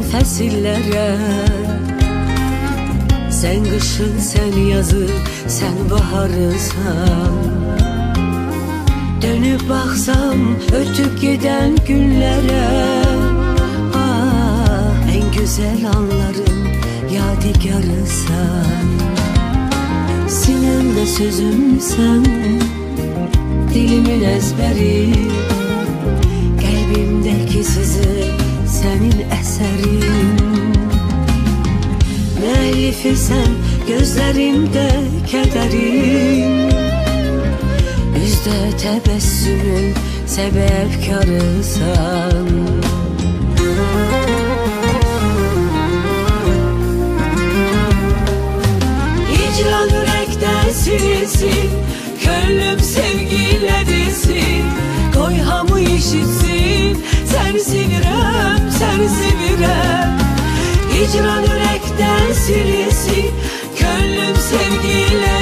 fəsillərə Sən qışın, sən yazı, sən baharısan Dönüp baxsam ötüb gedən günlərə Ah, en güzel anların yadigarısan Sinemde sözümsen Dilimin ezberi Müellifi sen gözlerimde kederim. Yüzde tebessümün sebepkarısan Hicran yürekten silsin Gönlüm sevgiyle dilsin Koy hamı işitsin sen sevirem Hicran yürekten silsin Gönlüm sevgiyle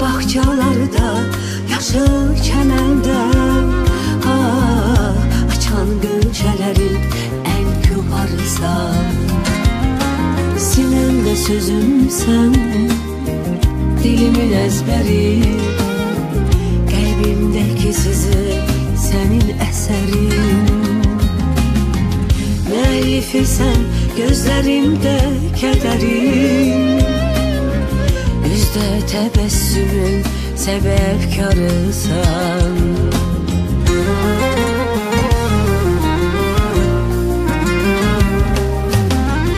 bağçalarda, yaşıl çəməndə ha, ah, Açan gönçələrin ən kübarısan Sinəmdə sözümsən, dilimin əzbəri Qəlbimdəki sizi, sənin əsərin Mərifisən, gözlərimdə kədər tebessümün sebepkarısan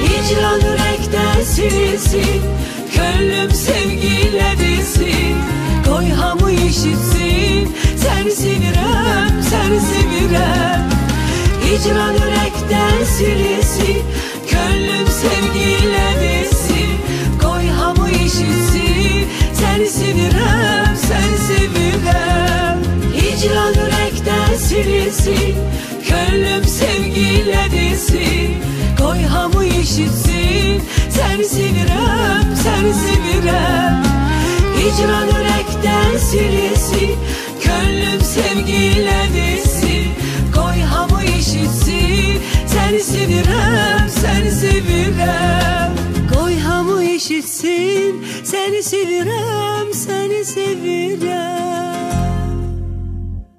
Hicran yürekten silsin Gönlüm sevgiyle dilsin Koy hamı işitsin Sen sevirem, sen sevirem. Hicran yürekten silsin Gönlüm Gönlüm sevgiyle dilsin Koy hamı işitsin. Sen sevirem, sen sevirem Hicran yürekten silsin Gönlüm sevgiyle dilsin Koy hamı işitsin Sen sevirem, sen sevirem Koy hamı işitsin Seni sevirem, seni sevirem